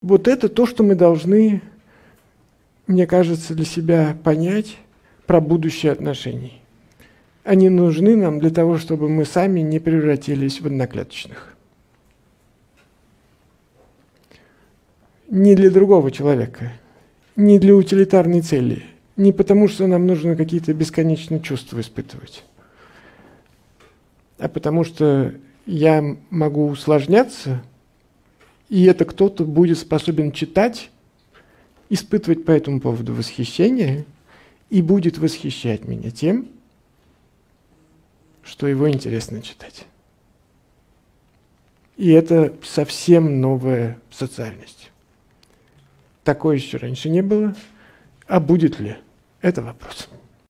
Вот это то, что мы должны, мне кажется, для себя понять про будущее отношений. Они нужны нам для того, чтобы мы сами не превратились в одноклеточных. Не для другого человека, не для утилитарной цели, не потому, что нам нужно какие-то бесконечные чувства испытывать, а потому что я могу усложняться, и это кто-то будет способен читать, испытывать по этому поводу восхищение и будет восхищать меня тем, что его интересно читать. И это совсем новая социальность. Такое еще раньше не было. А будет ли? Это вопрос.